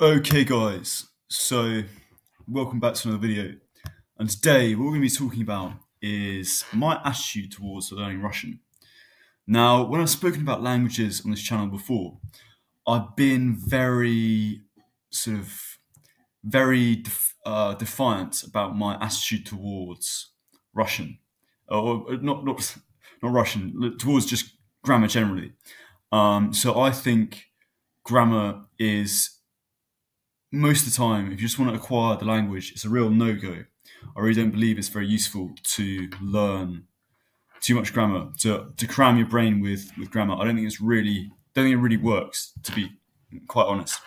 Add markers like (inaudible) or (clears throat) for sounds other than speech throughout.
Okay, guys, so welcome back to another video. And today, what we're going to be talking about is my attitude towards learning Russian. Now, when I've spoken about languages on this channel before, I've been very sort of very def- uh, defiant about my attitude towards Russian, or not not not Russian, towards just grammar generally. Um, so I think grammar is most of the time, if you just want to acquire the language, it's a real no go. I really don't believe it's very useful to learn too much grammar to to cram your brain with with grammar. I don't think it's really don't think it really works. To be quite honest,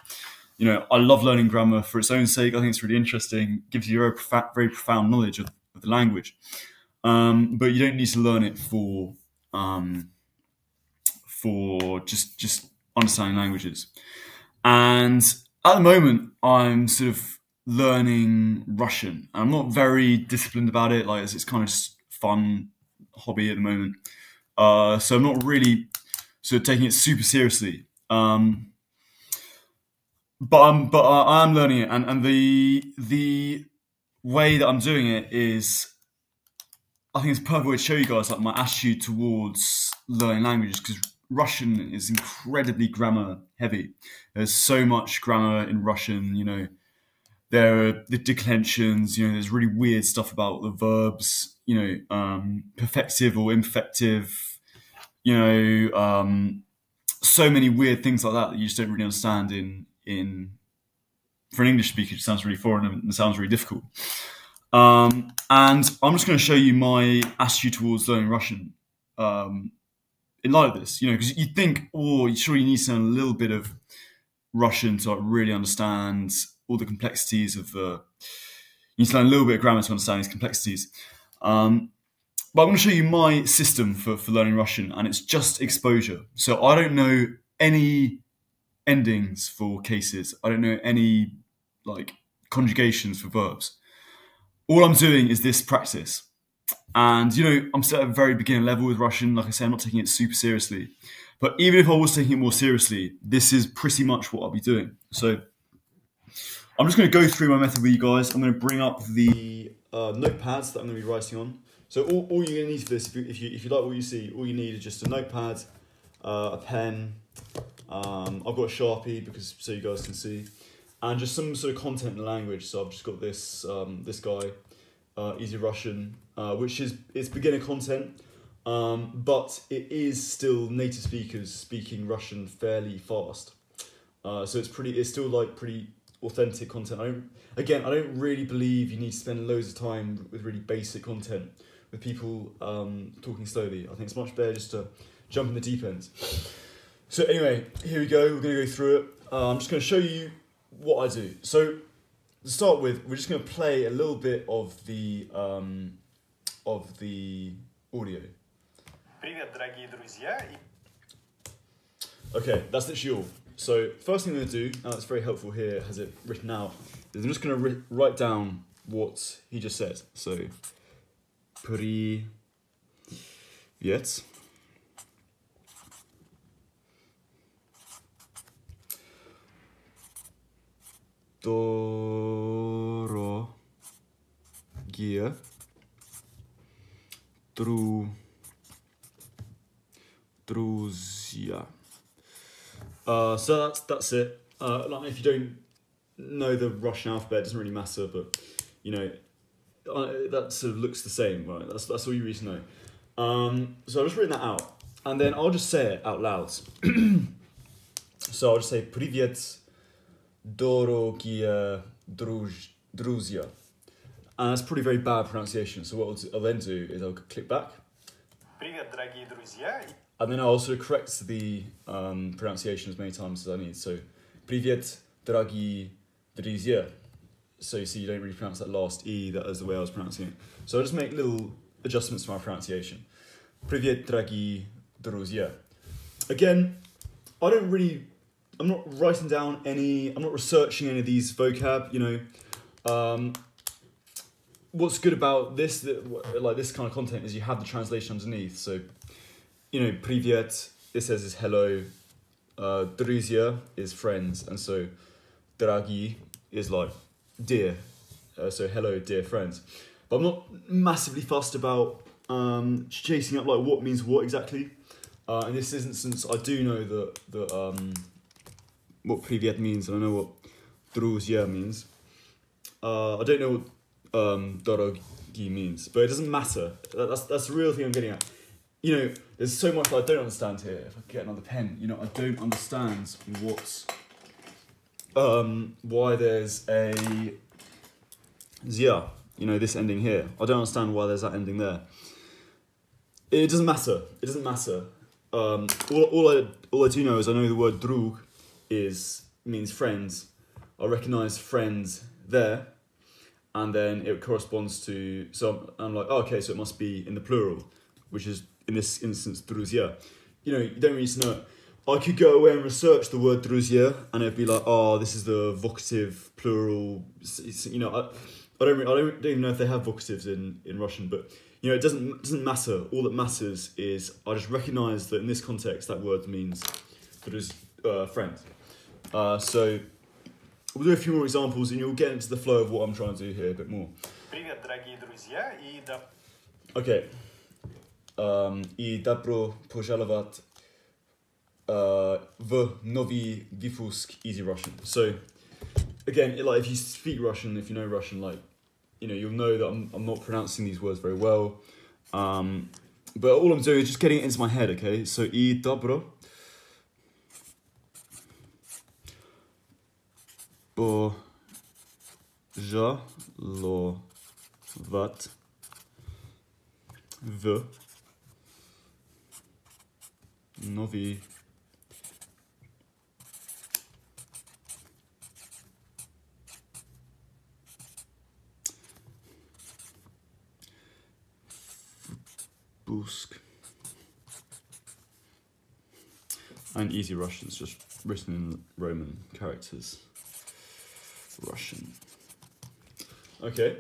you know, I love learning grammar for its own sake. I think it's really interesting, gives you a very, profa- very profound knowledge of, of the language. Um, but you don't need to learn it for um, for just just understanding languages. And at the moment, I'm sort of learning Russian. I'm not very disciplined about it. Like it's, it's kind of fun hobby at the moment. Uh, so I'm not really sort of taking it super seriously. Um, but I'm but I, am learning it, and and the the way that I'm doing it is, I think it's a perfect way to show you guys like my attitude towards learning languages because Russian is incredibly grammar heavy. There's so much grammar in Russian, you know. There are the declensions, you know, there's really weird stuff about the verbs, you know, um, perfective or imperfective, you know, um, so many weird things like that that you just don't really understand in in for an English speaker, it sounds really foreign and it sounds really difficult. Um, and I'm just going to show you my attitude towards learning Russian. Um, in light of this, you know, because you think, oh, you sure you need to know a little bit of Russian to like, really understand all the complexities of the. You need to learn a little bit of grammar to understand these complexities. Um, but I'm going to show you my system for, for learning Russian, and it's just exposure. So I don't know any endings for cases. I don't know any like conjugations for verbs. All I'm doing is this practice. And you know, I'm still at a very beginner level with Russian. Like I say, I'm not taking it super seriously. But even if I was taking it more seriously, this is pretty much what I'll be doing. So I'm just going to go through my method with you guys. I'm going to bring up the uh, notepads that I'm going to be writing on. So all, all you're going to need for this, if you, if you, if you like what you see, all you need is just a notepad, uh, a pen. Um, I've got a Sharpie because so you guys can see. And just some sort of content in language. So I've just got this um, this guy uh, Easy Russian, uh, which is it's beginner content, um, but it is still native speakers speaking Russian fairly fast. Uh, so it's pretty, it's still like pretty authentic content. I don't, again, I don't really believe you need to spend loads of time with really basic content with people um, talking slowly. I think it's much better just to jump in the deep end. So anyway, here we go. We're to go through it. Uh, I'm just to show you what I do. So to start with, we're just going to play a little bit of the um, of the audio. Привет, дорогие друзья. Okay, that's literally all. So first thing I'm going to do, now it's very helpful here, has it written out, is I'm just going to write down what he just said. So, привет. дорогие дру, друзья. Uh, so that's that's it. Uh, like if you don't know the Russian alphabet, it doesn't really matter, but you know uh, that sort of looks the same, right? That's that's all you need to know. Um, so I've just written that out, and then I'll just say it out loud. (clears throat) so I'll just say "Привет, дорогие друж, друзья. And that's probably very bad pronunciation. So what I'll, do, I'll then do is I'll click back. Привет, дорогие друзья. And then I'll also correct the um, pronunciation as many times as I need. So, Привет, дорогие друзья. So you see, you don't really pronounce that last E, that is the way I was pronouncing it. So I'll just make little adjustments to my pronunciation. Привет, дорогие друзья. Again, I don't really I'm not writing down any. I'm not researching any of these vocab. You know, um, what's good about this, that, like this kind of content, is you have the translation underneath. So, you know, "привет" it says is hello. Uh, "друзья" is friends, and so dragi is like dear. Uh, so hello, dear friends. But I'm not massively fussed about um, chasing up like what means what exactly. Uh, in this instance, I do know that that um, what privyet means, and I know what druzia means. Uh, I don't know what um, dorogi means, but it doesn't matter. That, that's that's the real thing I'm getting at. You know, there's so much I don't understand here. If I get another pen, you know, I don't understand what's um, why there's a zia. You know, this ending here. I don't understand why there's that ending there. It doesn't matter. It doesn't matter. Um, all, all I all I do know is I know the word drug is means friends. I recognise friends there, and then it corresponds to. So I'm, I'm like, oh, okay, so it must be in the plural, which is in this instance druzia. You know, you don't really know. I could go away and research the word druzia, and it'd be like, oh, this is the vocative plural. You know, I, I don't, I don't, don't even know if they have vocatives in, in Russian, but you know, it doesn't doesn't matter. All that matters is I just recognise that in this context, that word means druz, uh, friend. Uh, so we'll do a few more examples, and you'll get into the flow of what I'm trying to do here a bit more. Привет, дорогие друзья, и до Okay. Um, I добро пожаловать uh, в новый выпуск Easy Russian. So, again, like if you speak Russian, if you know Russian, like you know, you'll know that I'm, I'm not pronouncing these words very well. Um, but all I'm doing is just getting it into my head. Okay, so I dobro. požalovat ve novi Busk. And easy Russian, it's just written in Roman characters. Russian. Okay.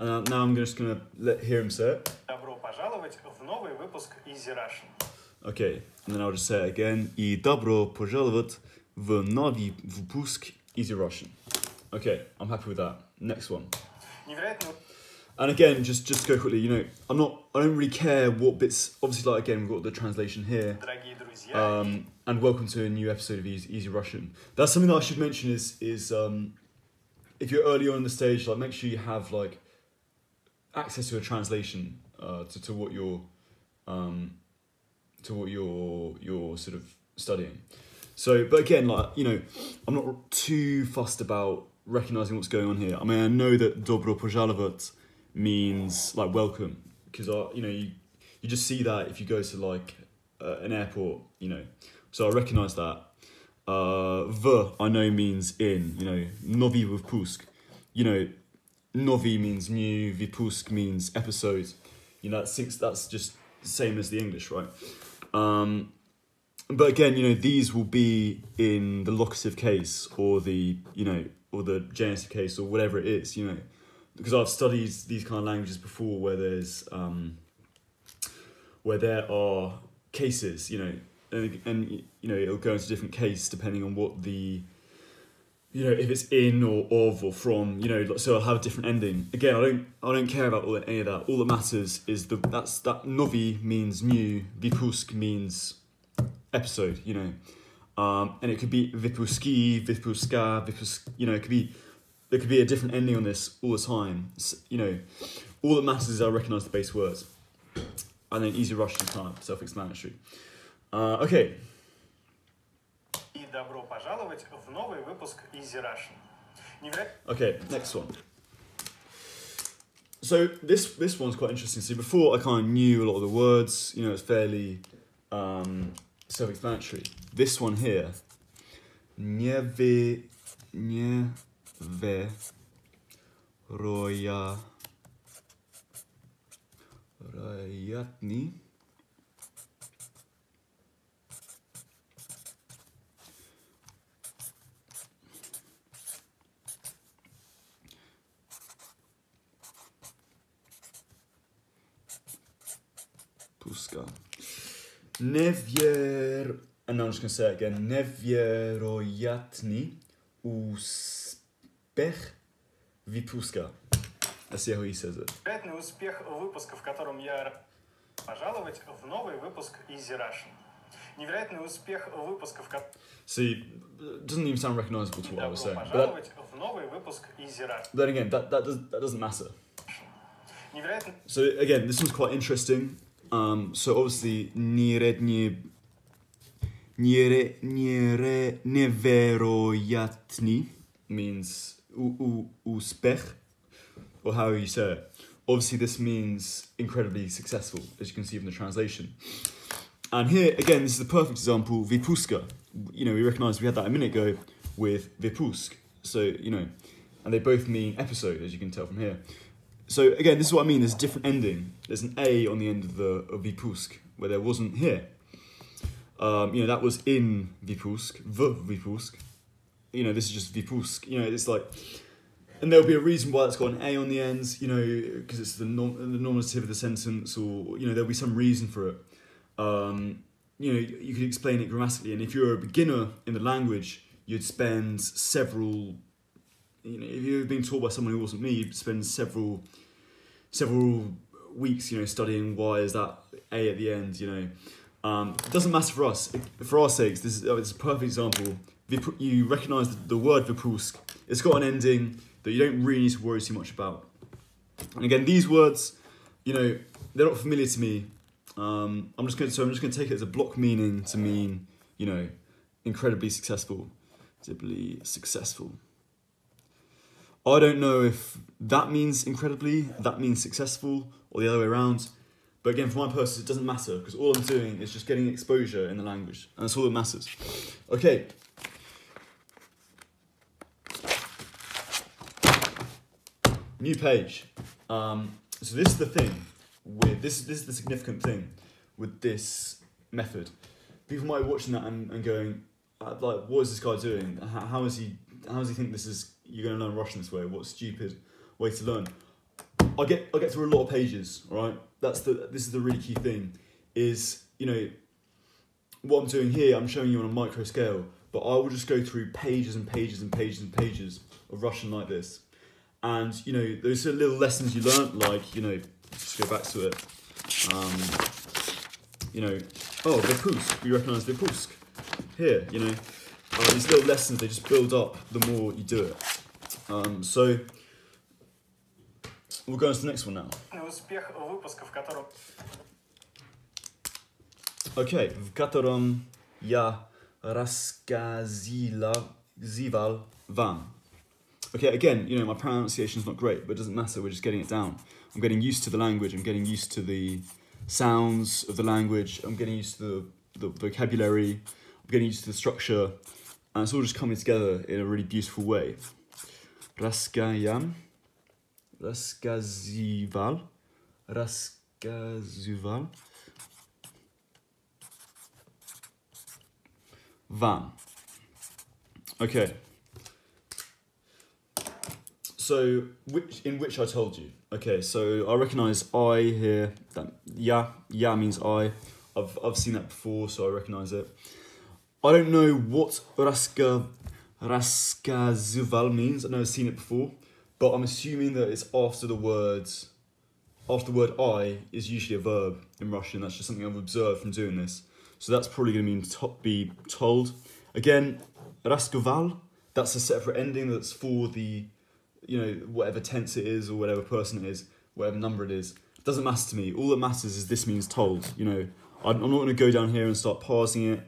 Uh, now I'm just gonna let hear him say it. добро пожаловать в новый выпуск Easy Russian. Okay, and then I'll just say it again. И добро пожаловать в новый выпуск Easy Russian. Okay, I'm happy with that. Next one. Невероятно And again, just just to go quickly, you know, I'm not, I don't really care what bits. Obviously, like again, we've got the translation here. дорогие друзья, Um, and welcome to a new episode of Easy, Easy Russian. That's something that I should mention is is um, if you're early on in the stage, like make sure you have like access to a translation uh, to to what you're um, to what you're you're sort of studying. So, but again, like you know, I'm not too fussed about recognizing what's going on here. I mean, I know that dobro pozdravljat means like welcome because I, you know, you you just see that if you go to like uh, an airport, you know. So I recognize that uh, v I know means in, you know. Novi vypusk, you know. Novi means new. Vypusk means episode. You know, that's six. That's just same as the English, right? Um, but again, you know, these will be in the locative case or the, you know, or the genitive case or whatever it is, you know, because I've studied these kind of languages before where there's, um, where there are cases, you know, and, you know, it'll go into different case depending on what the, you know, if it's in or of or from, you know, so I'll have a different ending. Again, I don't, I don't care about all any of that. All that matters is the that's that novi means new, vipusk means episode, you know, um, and it could be vipuski, vipuska, vipus, you know, it could be there could be a different ending on this all the time. You know, all that matters is I recognise the base words, and then easy Russian of self-explanatory. Uh, okay, и добро пожаловать в новый выпуск Easy Russian. Невероятно Okay, next one. So this this one's quite interesting. See, before I kind of knew a lot of the words. You know, it's fairly um, self-explanatory. This one here, nie wy, nie wy, roja, rojatni. Puska. Nevier, and now I'm just going to say it again. Nevierojatni успех выпуска. Let's see how he says it. Невероятный успех выпуска, в котором я рад пожаловать в новый выпуск Easy Russian. Невероятный успех выпуска, в котором See, it doesn't even sound recognizable to what I was добро saying. But, that, пожаловать в новый выпуск Easy Russian. then again, that, that, does, that doesn't matter. Невероятный So again, this one's quite interesting. Um, so obviously neredne nere nere neverojatni means u uspech, or how you say it. Obviously, this means incredibly successful, as you can see from the translation. And here, again, this is the perfect example, Vipuska. You know, we recognize we had that a minute ago with Vipusk. So, you know, and they both mean episode, as you can tell from here. So again, this is what I mean. There's a different ending. There's an A on the end of the of Vipusk where there wasn't here. Um, you know that was in Vipusk, the Vipusk. You know this is just Vipusk. You know it's like, and there'll be a reason why it's got an A on the end. You know because it's the norm, the nominative of the sentence, or you know there'll be some reason for it. Um, you know you could explain it grammatically, and if you're a beginner in the language, you'd spend several you know, if you've been taught by someone who wasn't me, you'd spend several several weeks, you know, studying why is that A at the end, you know. Um, it doesn't matter for us. For our sakes, this is, oh, it's a perfect example. You recognise the, word Vipusk. It's got an ending that you don't really need to worry too much about. And again, these words, you know, they're not familiar to me. Um, I'm just going to, so I'm just going to take it as a block meaning to mean, you know, incredibly successful, incredibly successful. I don't know if that means incredibly, that means successful, or the other way around. But again, for my purposes, it doesn't matter because all I'm doing is just getting exposure in the language, and that's all that matters. Okay. New page. Um, so this is the thing with this. This is the significant thing with this method. People might be watching that and, and going, uh, like, what is this guy doing? How, how is he? How does he think this is? You're going to learn Russian this way? What stupid way to learn? I get I get through a lot of pages, right? That's the this is the really key thing, is you know what I'm doing here. I'm showing you on a micro scale, but I will just go through pages and pages and pages and pages of Russian like this, and you know those are little lessons you learnt, like you know just go back to it. Um, you know, oh Vipusk, we recognise Vipusk here. You know, uh, these little lessons they just build up the more you do it. Um, so we'll go on to the next one now. Okay, v którym ja zival vam Okay, again, you know, my pronunciation is not great, but it doesn't matter, we're just getting it down. I'm getting used to the language, I'm getting used to the sounds of the language, I'm getting used to the, the vocabulary, I'm getting used to the structure, and it's all just coming together in a really beautiful way. Raskayan, Raskazival, Raskazival, Van. Okay. So, which in which I told you. Okay, so I recognise I here. That, yeah, yeah means I. I've, I've seen that before, so I recognise it. I don't know what Raska raskazuval means. I've seen it before, but I'm assuming that it's after the words. After the word I is usually a verb in Russian. That's just something I've observed from doing this. So that's probably going to mean to- be told. Again, raskoval, that's a separate ending that's for the, you know, whatever tense it is or whatever person it is, whatever number it is. It doesn't matter to me. All that matters is this means told. You know, I'm I'm not going to go down here and start parsing it.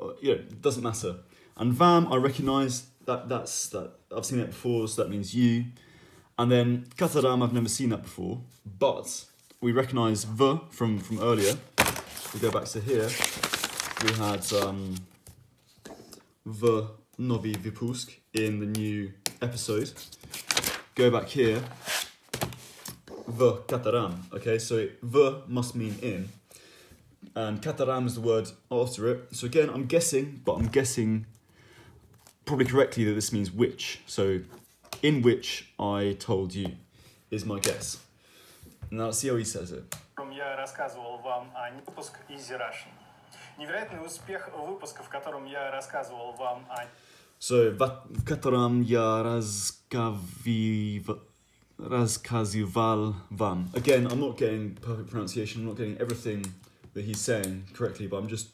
Uh, You know, it doesn't matter. And vam, I recognise that that's that I've seen that before, so that means you. And then kataram, I've never seen that before, but we recognise v from from earlier. We go back to here. We had um, v novi vipusk in the new episode. Go back here. V kataram. Okay, so v must mean in, and kataram is the word after it. So again, I'm guessing, but I'm guessing probably correctly that this means which. So, in which I told you is my guess. Now let's see how he says it. котором я рассказывал вам о выпуск Easy Russian. Невероятный успех выпуска, в котором я рассказывал вам о So, w котором я разговив- рассказывал вам. Again, I'm not getting perfect pronunciation, I'm not getting everything that he's saying correctly, but I'm just,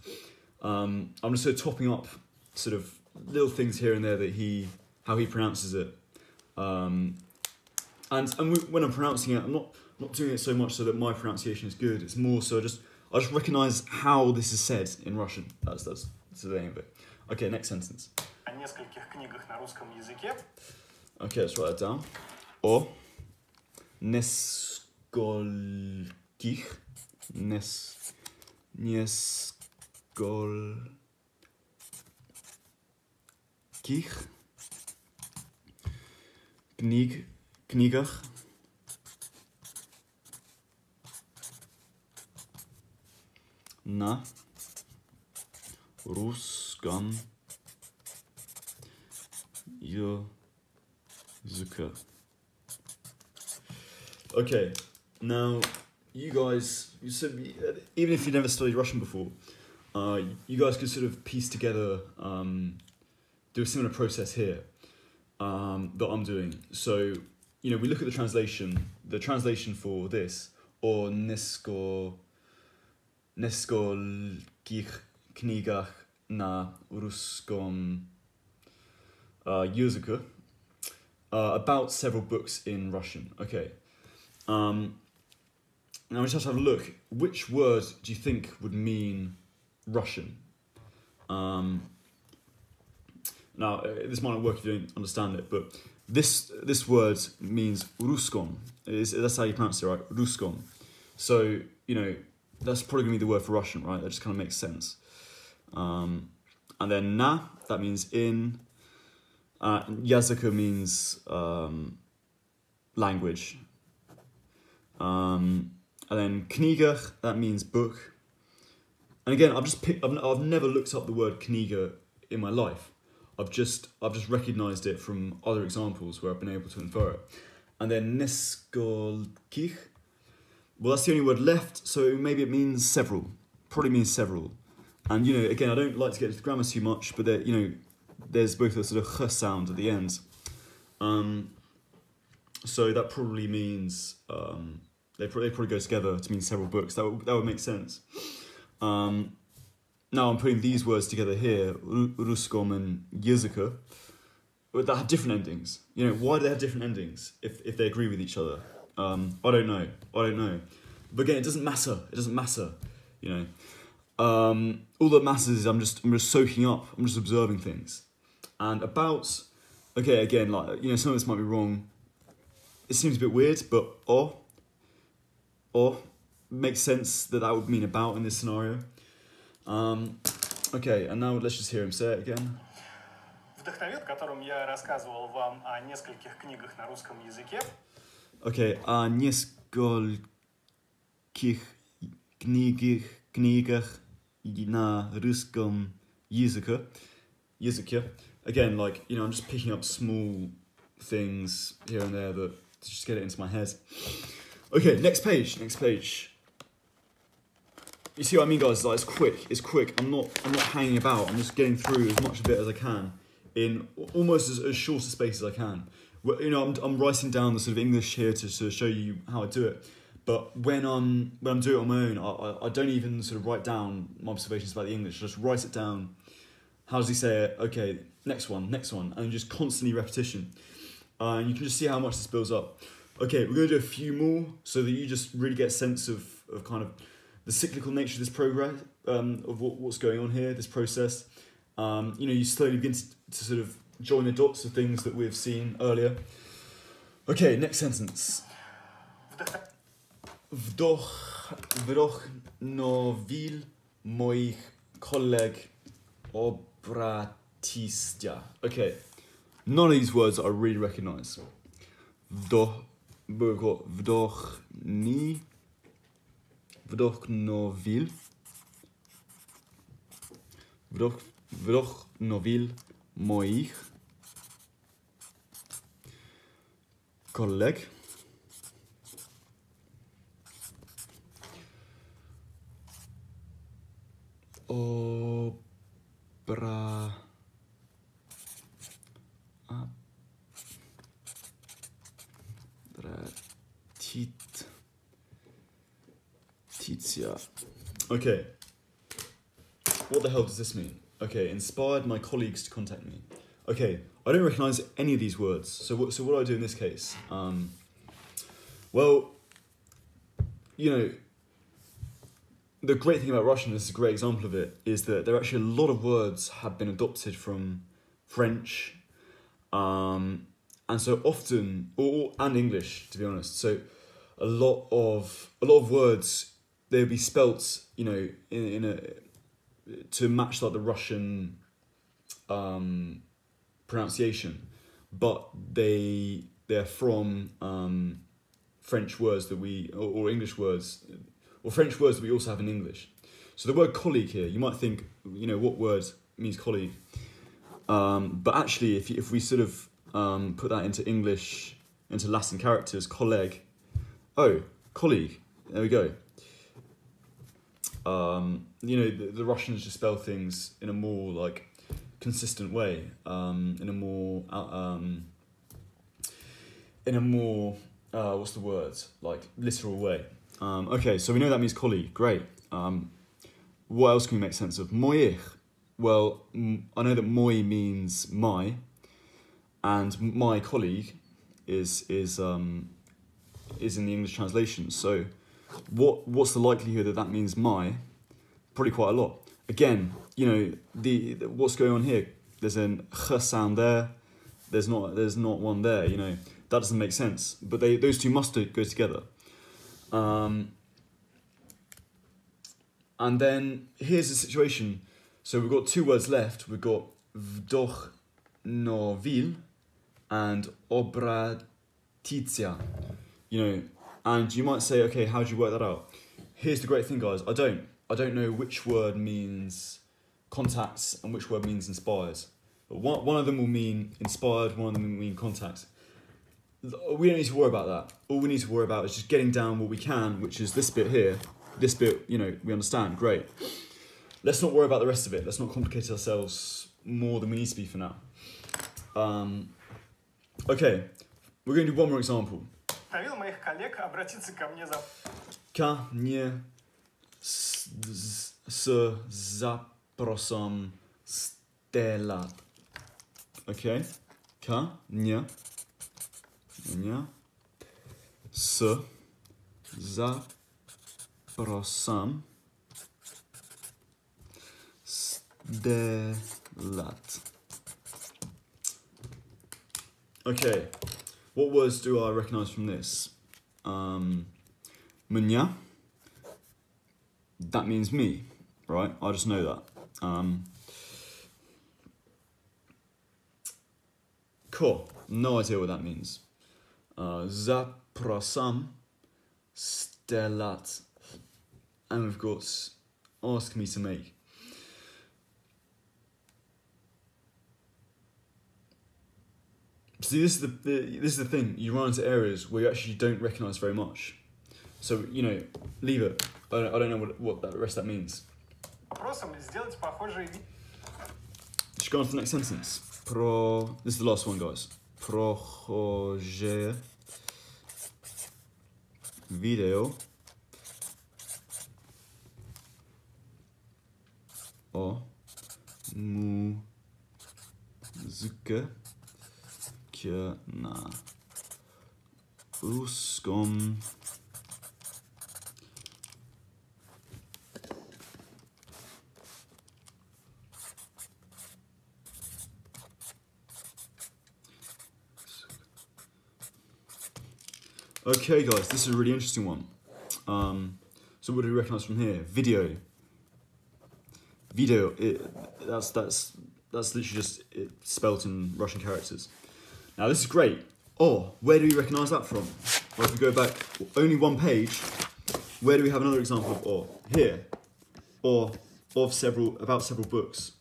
um, I'm just sort of topping up sort of little things here and there that he, how he pronounces it. Um, and and we, when I'm pronouncing it, I'm not not doing it so much so that my pronunciation is good. It's more so just I just recognise how this is said in Russian. That's that's, that's the aim of it. Okay, next sentence. о нескольких книгах на русском языке. Okay, let's write that down. О нескольких нес нескольких Kich, Knig, Knigach, Na, Ruskan, zucker. Okay, now you guys, you said, even if you never studied Russian before, uh, you guys can sort of piece together um, do a similar process here um, that I'm doing. So, you know, we look at the translation, the translation for this, or Nisko, Nisko knigach na ruskom uh, uh, about several books in Russian. Okay. Um, now we just have to have a look. Which word do you think would mean Russian? Um, now uh, this might not work if you don't understand it, but this this word means ruskom. Is that's how you pronounce it, right? Ruskom. So you know that's probably gonna be the word for Russian, right? That just kind of makes sense. Um, and then na that means in. Uh, Yazuka means um, language. Um, and then kniga, that means book. And again, I've just picked, I've, I've never looked up the word kniga in my life. I've just I've just recognised it from other examples where I've been able to infer it. And then neskolkich, well that's the only word left, so maybe it means several. Probably means several. And you know, again, I don't like to get into grammar too much, but there, you know, there's both a sort of ch sound at the end. Um, so that probably means um, they, probably, they probably go together to mean several books. That would, that would make sense. Um, now I'm putting these words together here, Ruskom and but that have different endings. You know, why do they have different endings if, if they agree with each other? Um, I don't know. I don't know. But again, it doesn't matter. It doesn't matter. You know, um, all that matters is I'm just I'm just soaking up. I'm just observing things. And about okay, again, like you know, some of this might be wrong. It seems a bit weird, but or or makes sense that that would mean about in this scenario. Um, okay, and now let's just hear him say it again. Вдохновит, которым я рассказывал вам о нескольких книгах на русском языке. Okay, о нескольких книгах, книгах на русском языке. Языке. Again, like, you know, I'm just picking up small things here and there that to just get it into my head. Okay, next page, next page. You see what I mean, guys? Like it's quick. It's quick. I'm not. I'm not hanging about. I'm just getting through as much of it as I can in almost as, as short a space as I can. You know, I'm, I'm writing down the sort of English here to sort of show you how I do it. But when I'm when I'm doing it on my own, I, I, I don't even sort of write down my observations about the English. I just write it down. How does he say it? Okay, next one, next one, and just constantly repetition. Uh, and you can just see how much this builds up. Okay, we're going to do a few more so that you just really get a sense of, of kind of the cyclical nature of this progress, um, of what, what's going on here, this process. Um, you know, you slowly begin to, to sort of join the dots of things that we've seen earlier. Okay, next sentence. Wdoch, wdochnowil moich koleg obratistja. Okay, none of these words I really recognise. Wdoch, we've wdochni, wdochnowil, wdoch, wdochnowil moich koleg Obratitsia. Okay. What the hell does this mean? Okay, inspired my colleagues to contact me. Okay, I don't recognise any of these words. So what? So what do I do in this case? Um, well, you know, the great thing about Russian, this is a great example of it, is that there are actually a lot of words have been adopted from French, um, and so often, or and English, to be honest. So a lot of a lot of words they'll be spelt, you know, in, in a to match like the Russian um, pronunciation, but they they're from um, French words that we or, or English words or French words that we also have in English. So the word colleague here, you might think, you know, what word means colleague? Um, but actually, if, if we sort of um, put that into English, into Latin characters, colleague, oh, colleague, there we go. Um, you know, the, the, Russians just spell things in a more like consistent way, um, in a more, uh, um, in a more, uh, what's the word, like literal way. Um, okay, so we know that means colleague. Great. Um, what else can we make sense of? Moich. Well, I know that moi means my, and my colleague is is um, is in the English translation. So, what what's the likelihood that that means my? Probably quite a lot. Again, you know the, the what's going on here. There's an ch sound there. There's not there's not one there. You know that doesn't make sense. But they those two must go together. Um, and then here's the situation. So we've got two words left. We've got vdoch novil and obratitsia. You know, and you might say, okay, how do you work that out? Here's the great thing, guys. I don't. I don't know which word means contacts and which word means inspires. But one, one of them will mean inspired, one of them will mean contacts we don't need to worry about that. All we need to worry about is just getting down what we can, which is this bit here. This bit, you know, we understand, great. Let's not worry about the rest of it. Let's not complicate ourselves more than we need to be for now. Um, okay, we're going to do one more example. Моих коллег обратиться ко мне за... Ко мне с, с запросом стелат. Okay? Ко мне меня с запросом сделать. Okay, What words do I recognise from this? Um, Munya. That means me, right? I just know that. Um, cool. No idea what that means. Uh, zaprasam stelat. And of course, ask me to make. See, this is the, the, this is the thing. You run into areas where you actually don't recognise very much. So you know, leave it. I don't, I don't know what what that rest that means. Just go on to the next sentence. Pro. This is the last one, guys. Proje video o muzykę na Okay, guys, this is a really interesting one. Um, so what do we recognise from here? Video. Video. It, that's that's that's literally just it, spelt in Russian characters. Now this is great. Oh, where do we recognise that from? Well, if we go back only one page, where do we have another example of or? Here. Or of several about several books.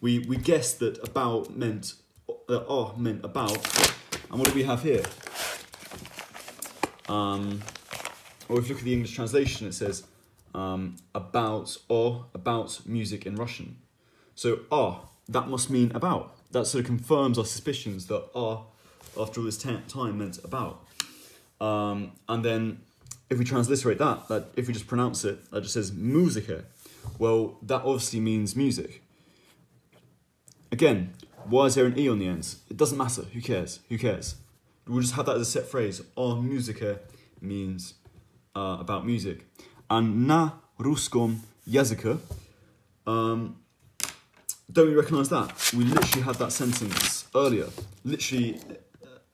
We we guessed that about meant uh, oh meant about, and what do we have here? Um, or if you look at the English translation, it says um, about or about music in Russian. So ah, that must mean about. That sort of confirms our suspicions that ah, after all this time, meant about. Um, and then if we transliterate that, that if we just pronounce it, that just says musica. Well, that obviously means music. Again, why is there an E on the end? It doesn't matter. Who cares? Who cares? We'll just have that as a set phrase. On musica means uh, about music. And na ruskom jazyka, um, don't we recognise that? We literally had that sentence earlier, literally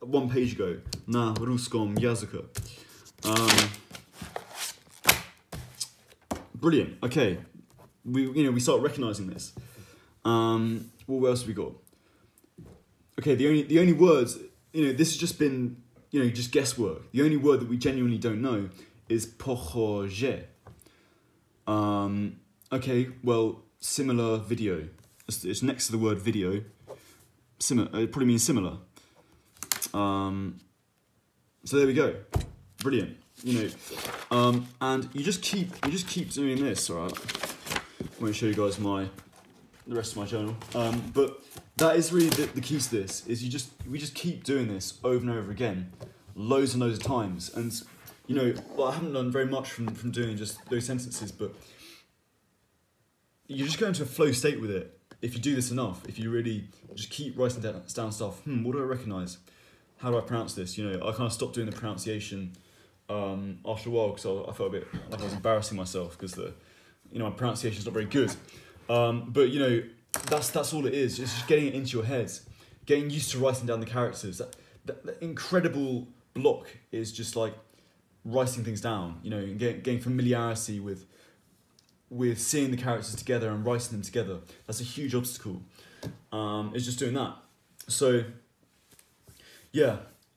one page ago. Na ruskom jazyka. Um, brilliant. Okay, we you know we start recognising this. Um, what else have we got? Okay, the only the only words you know this has just been you know just guesswork. The only word that we genuinely don't know is pochoje. Um, okay, well, similar video. It's, it's, next to the word video. Similar. It probably means similar. Um, so there we go. Brilliant. You know, um, and you just keep you just keep doing this. All right. I won't show you guys my the rest of my journal. Um, but that is really the, the key to this. Is you just we just keep doing this over and over again, loads and loads of times. And you know, well, I haven't learned very much from from doing just those sentences, but you just go into a flow state with it if you do this enough. If you really just keep writing down, down stuff. Hmm, what do I recognise? How do I pronounce this? You know, I kind of stopped doing the pronunciation um, after a while because I, I, felt a bit like I was embarrassing myself because the, you know, my pronunciation is not very good. Um, but you know, that's that's all it is. It's just getting it into your head, getting used to writing down the characters. That, that, that incredible block is just like writing things down. You know, and getting, getting familiarity with with seeing the characters together and writing them together. That's a huge obstacle. Um, it's just doing that. So, yeah,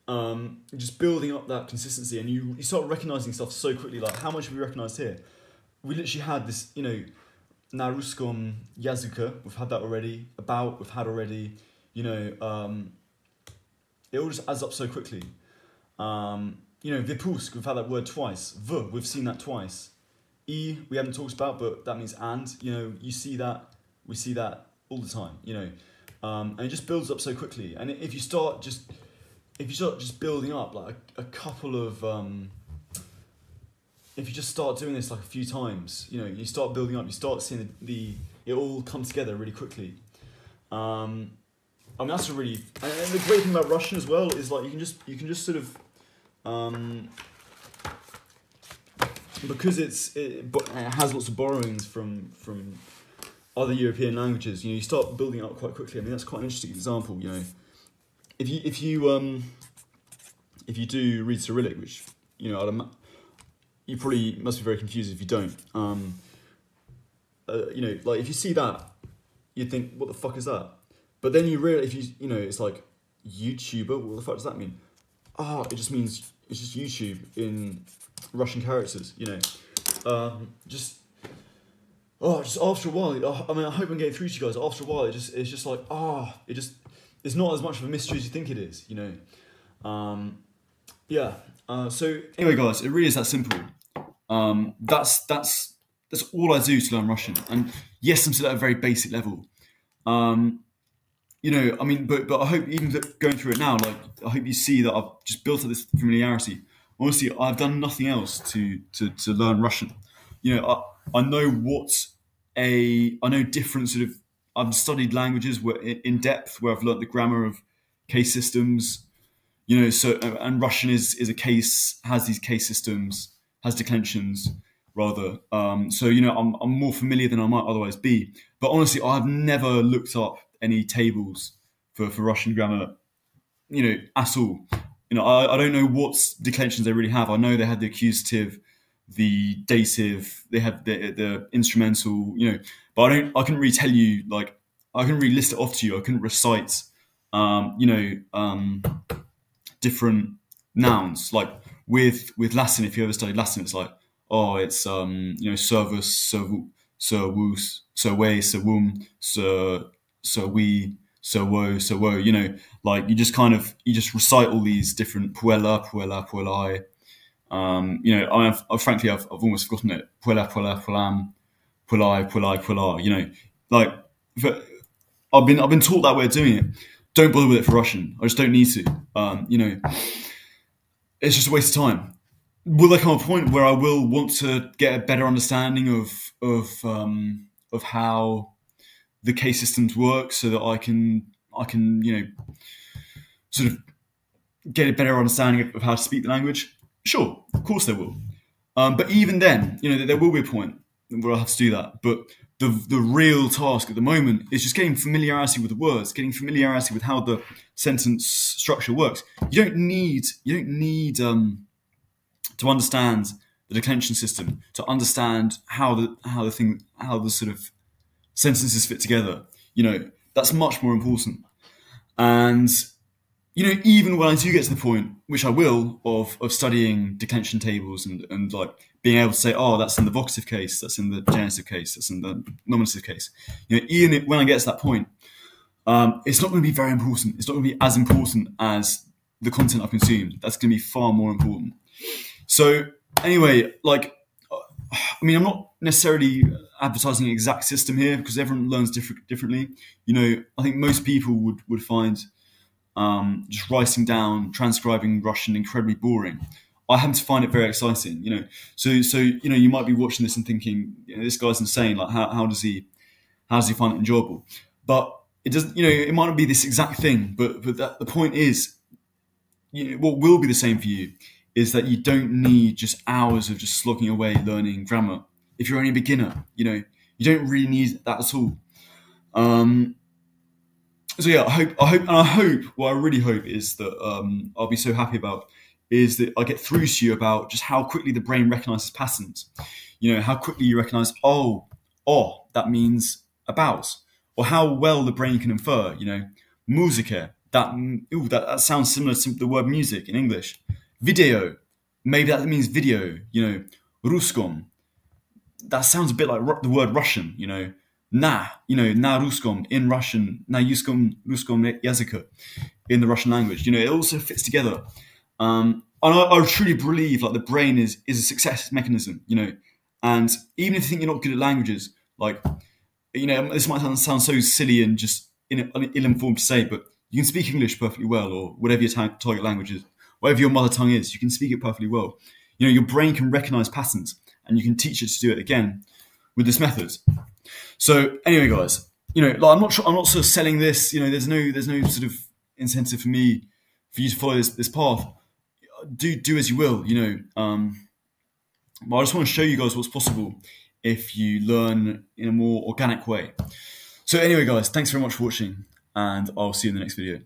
um, just building up that consistency, and you, you start recognizing stuff so quickly. Like, how much have we recognized here? We literally had this, you know, Naruskom Yazuka, we've had that already. About, we've had already. You know, um, it all just adds up so quickly. Um, you know, Vipusk, we've had that word twice. V, we've seen that twice. E, we haven't talked about, but that means and. You know, you see that, we see that all the time, you know. Um, and it just builds up so quickly. And if you start just, if you start just building up like a, a couple of, um, if you just start doing this like a few times, you know, you start building up, you start seeing the, the it all come together really quickly. Um, I mean, that's a really, and the great thing about Russian as well is like you can just, you can just sort of, um, because it's it, it has lots of borrowings from from other European languages. You know, you start building up quite quickly. I mean, that's quite an interesting example. You know, if you if you um if you do read Cyrillic, which you know, I'd you probably must be very confused if you don't. Um, uh, you know, like if you see that, you'd think, what the fuck is that? But then you realize, if you, you know, it's like YouTuber. What the fuck does that mean? Ah, oh, it just means it's just YouTube in Russian characters. You know, um, just oh, just after a while. I mean, I hope I'm getting through to you guys. After a while, it just it's just like ah, oh, it just it's not as much of a mystery as you think it is. You know, um, yeah. Uh, so anyway, guys, it really is that simple. Um, that's that's that's all I do to learn Russian. And yes, I'm still at a very basic level. Um, you know, I mean, but but I hope even going through it now, like I hope you see that I've just built up this familiarity. Honestly, I've done nothing else to to to learn Russian. You know, I I know what a I know different sort of I've studied languages where in depth where I've learnt the grammar of case systems. You know, so and Russian is is a case has these case systems has declensions rather. Um, so you know, I'm, I'm more familiar than I might otherwise be. But honestly, I've never looked up any tables for, for Russian grammar, you know, at all. You know, I, I don't know what declensions they really have. I know they had the accusative, the dative, they have the, the instrumental, you know, but I don't, I couldn't really tell you, like, I couldn't really list it off to you. I couldn't recite, um, you know, um, different nouns. Like, with with Latin, if you ever studied Latin, it's like oh, it's um, you know, servus, servu, servus, serve, servum, ser, servi, servo, servo. You know, like you just kind of you just recite all these different puella, puella, puellai. Um, you know, I have, frankly, I've, I've almost forgotten it. Puella, puella, puellam, puellai, puellai, puella. You know, like I've been I've been taught that way of doing it. Don't bother with it for Russian. I just don't need to. Um, you know it's just a waste of time. will there come a point where I will want to get a better understanding of of um, of how the case systems work, so that I can I can you know sort of get a better understanding of how to speak the language? Sure, of course there will. Um, but even then, you know, there will be a point where I'll have to do that. But the the real task at the moment is just getting familiarity with the words, getting familiarity with how the sentence structure works. You don't need you don't need um, to understand the declension system to understand how the how the thing how the sort of sentences fit together. You know, that's much more important. And you know, even when I do get to the point, which I will, of of studying declension tables and and like being able to say, oh, that's in the vocative case, that's in the genitive case, that's in the nominative case. You know, even if, when I get to that point, um, it's not going to be very important. It's not going to be as important as the content I've consumed. That's going to be far more important. So anyway, like, I mean, I'm not necessarily advertising an exact system here because everyone learns different differently. You know, I think most people would would find um, just writing down, transcribing Russian incredibly boring. I happen to find it very exciting, you know. So, so you know, you might be watching this and thinking, you know, this guy's insane. Like, how, how does he, how does he find it enjoyable? But it doesn't, you know, it might not be this exact thing. But, but that, the point is, you know, what will be the same for you is that you don't need just hours of just slogging away learning grammar. If you're only a beginner, you know, you don't really need that at all. Um, so yeah, I hope, I hope, and I hope, what I really hope is that um, I'll be so happy about is that I get through to you about just how quickly the brain recognizes patterns. You know, how quickly you recognize, oh, oh, that means about, or how well the brain can infer, you know, musica, that, ooh, that, that sounds similar to the word music in English. Video, maybe that means video, you know, ruskom, that sounds a bit like the word Russian, you know, na, you know, na ruskom in Russian, na yuskom ruskom yazyka in the Russian language. You know, it also fits together. Um, and I, I, truly believe like the brain is is a success mechanism, you know. And even if you think you're not good at languages, like you know, this might sound, sound so silly and just ill-informed to say, but you can speak English perfectly well, or whatever your target language is, whatever your mother tongue is, you can speak it perfectly well. You know, your brain can recognize patterns, and you can teach it to do it again with this method. So anyway, guys, you know, like I'm not sure, I'm not sort of selling this. You know, there's no there's no sort of incentive for me for you to follow this this path do do as you will, you know. Um, but I just want to show you guys what's possible if you learn in a more organic way. So anyway, guys, thanks very much for watching, and I'll see you in the next video.